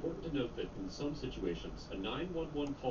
important to note that in some situations, a 911 call